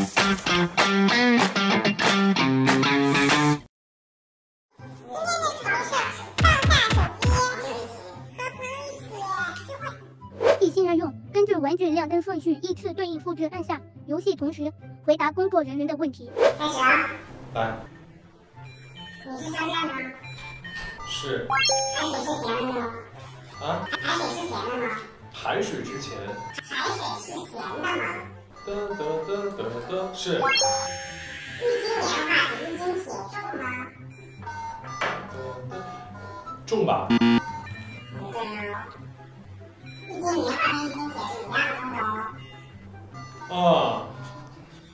一心二用，根据玩具亮灯顺序依次对应复制按下游戏，同时回答工作人员的问题。开始啊！来，你是商家吗？是海水是咸的吗？啊，海水是咸的吗？海水之前，海水是咸的吗？是。一斤棉花一斤铁重吗？重吧。对呀。一斤棉花一斤铁一样重吗？啊。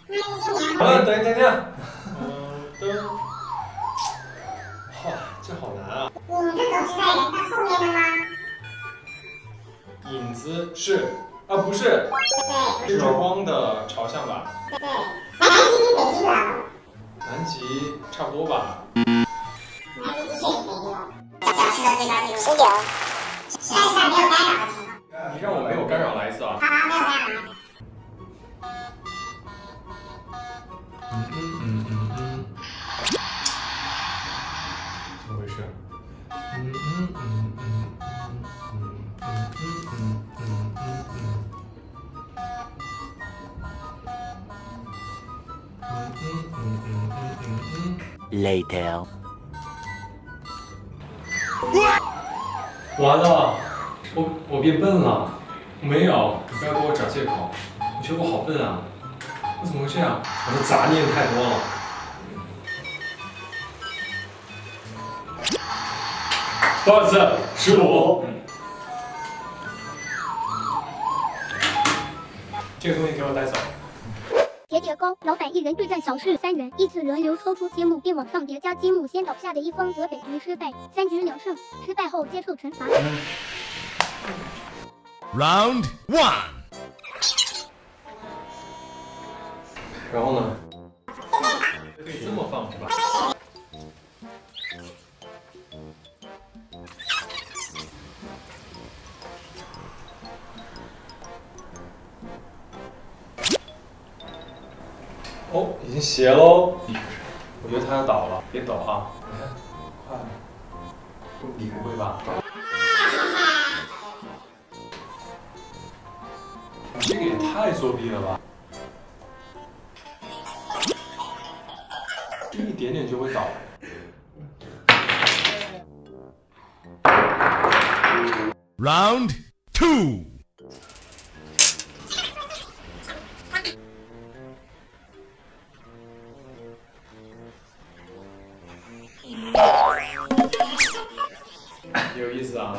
那一斤棉花。啊，等一等，等。噔。哇，这好难啊。影子总是在人的后面的吗？影子是。啊，不是，对。是光的朝向吧？对。南极比北极冷，南极差不多。吧？南极比北极冷。小时的最高纪录十九，但是在没有干扰的情况。你让我没有干扰来一次啊！好好，没有干扰。嗯嗯嗯嗯 Later. 完了，我我变笨了。没有，你不要给我找借口。我觉得我好笨啊？我怎么会这样？我的杂念太多了。不好意思，十五。这个东西给我带走。叠叠高，老板一人对战小试三人，依次轮流抽出积木并往上叠加积木，先倒下的一方则本局失败，三局两胜，失败后接受惩罚。Round one. 然后呢？可以这么放是吧？哦，已经斜喽。我觉得它要倒了，别抖啊！你看，快，不，你不会吧？这个也太作弊了吧！一点点就会倒。Round two. 有意思啊！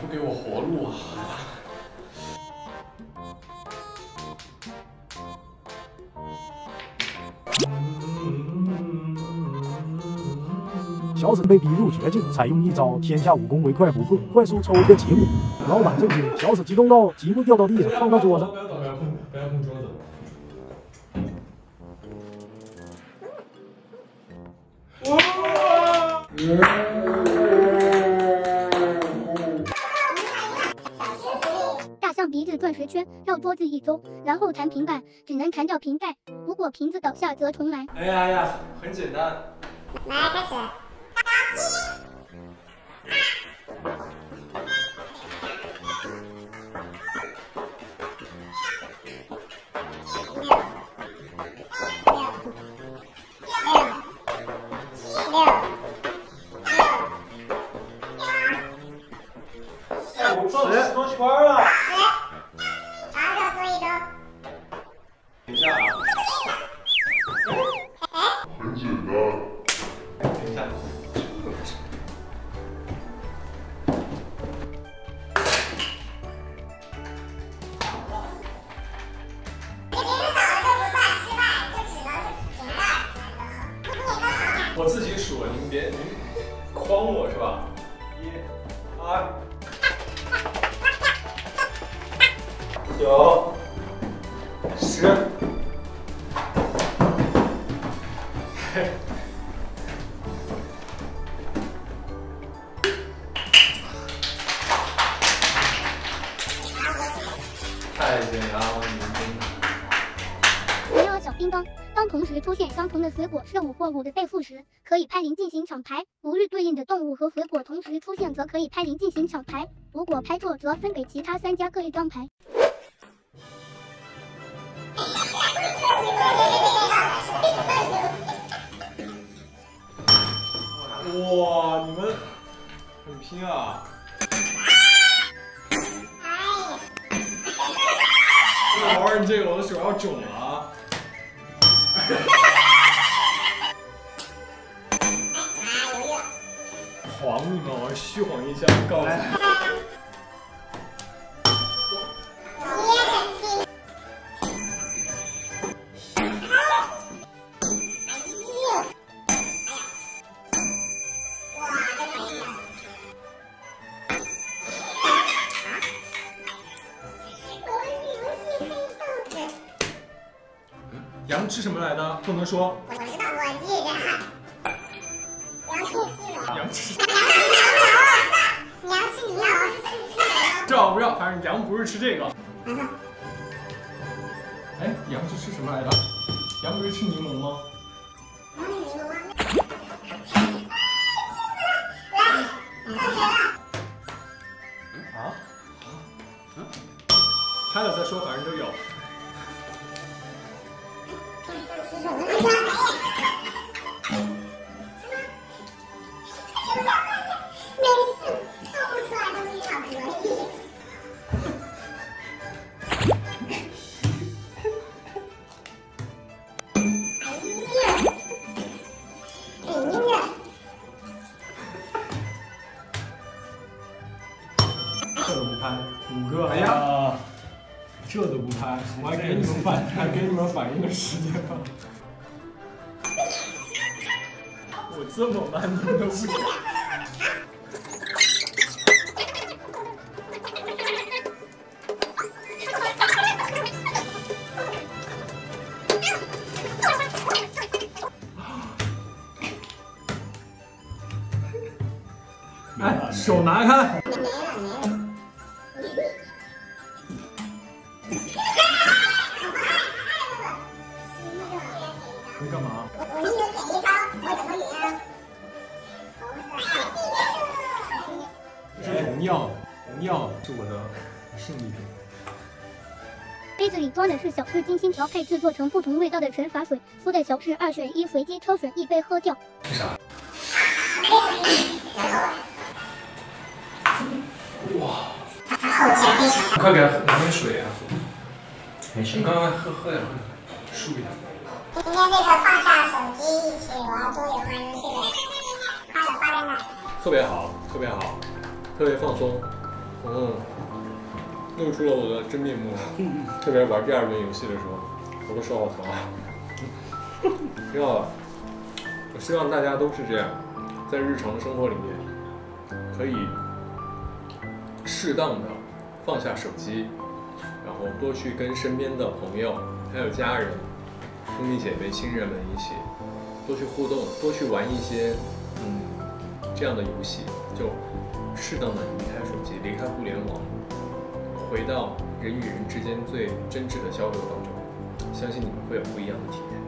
不给我活路啊！小沈被逼入绝境，采用一招天下武功唯快不破，快速抽一个积木。老板震惊，小史激动到积木掉到地上，放到桌上不。要倒，不要碰，不要碰桌子。大象鼻子转十圈，绕桌子一周，然后弹瓶盖，只能弹掉瓶盖。如果瓶子倒下，则重来。哎呀呀，很简单。来，开始。我二、九、十。嘿太监杨明围绕小叮当，当同时出现相同的水果是五或五的倍数时，可以拍零进行抢牌；五日对应的动物和水果同时出现，则可以拍零进行抢牌。如果拍错，则分给其他三家各一张牌。哇，你们很拼啊！为了玩你这个，我的手要肿了啊！晃你们，我虚晃一下，告诉你。羊吃什么来的？不能说。我知道，我记着。羊吃鸡了。羊吃，羊吃牛，我是吃鸡的。知道不要？反正羊不是吃这个。哎，羊是吃什么来的？羊不是吃柠檬吗？羊是柠檬吗？啊？拍了再说，反正都有。拍，五个，哎呀，这都不拍，我还给你们反，还给你们反应个时间呢。我这么慢，你们都不行。哎，手拿开。你干嘛？我我一人给一招，我怎么赢啊？这是荣耀，荣耀是我的胜利品。杯子里装的是小智精心调配制作成不同味道的陈法水，苏的小智二选一，随机挑选一杯喝掉。为啥？快给他拿点水啊！没事，刚刚喝喝点，喝点，漱一下。今天这个放下手机一起玩桌游玩游戏的，快乐发在哪？特别好，特别好，特别放松，嗯，露出了我的真面目。特别玩第二轮游戏的时候，我的手好疼啊。挺好的，我希望大家都是这样，在日常生活里面可以适当的放下手机，然后多去跟身边的朋友还有家人、兄弟姐妹、亲人们一起多去互动，多去玩一些嗯这样的游戏，就适当的离开手机，离开互联网，回到人与人之间最真挚的交流当中，相信你们会有不一样的体验。